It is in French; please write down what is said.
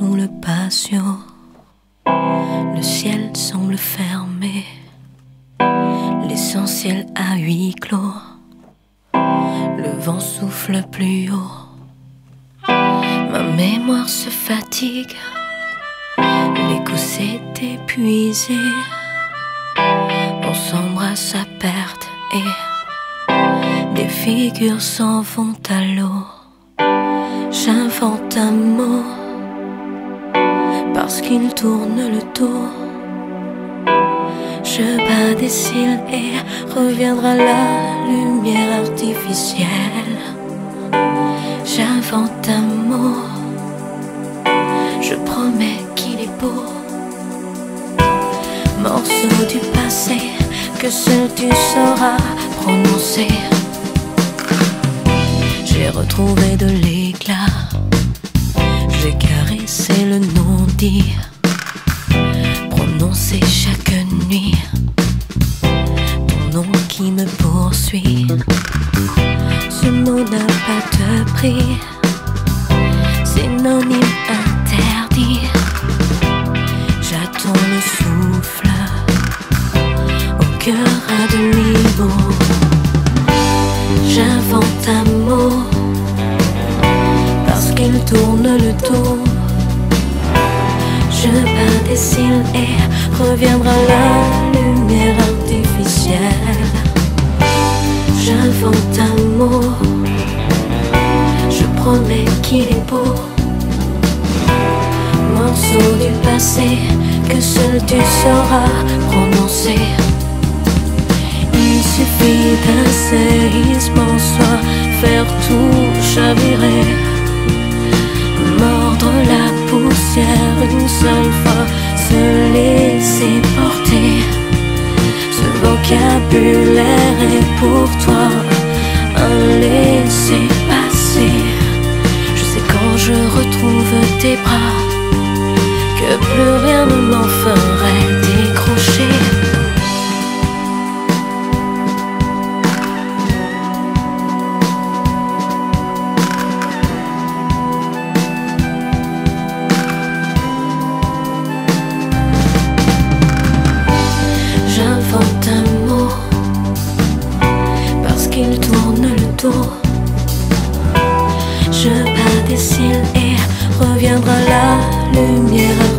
le patio. Le ciel semble fermé. L'essentiel à huis clos. Le vent souffle plus haut. Ma mémoire se fatigue. L'écho s'est épuisé. On s'embrasse à perte et des figures s'en vont à l'eau. J'invente un mot parce qu'il tourne le dos. Je bats des cils et reviendra la lumière artificielle. J'invente un mot, je promets qu'il est beau. Morceau du passé que seul tu sauras prononcer. J'ai retrouvé de l'éclat, nuit. Ton nom qui me poursuit, ce mot n'a pas de prix, synonyme interdit. J'attends le souffle au cœur à demi-mot. J'invente un mot parce qu'il tourne le dos. Je bats des cils et reviendra la que seul tu sauras prononcer. Il suffit d'un séisme en soi, faire tout chavirer. Mordre la poussière une seule fois, se laisser porter. Ce vocabulaire Et reviendra la lumière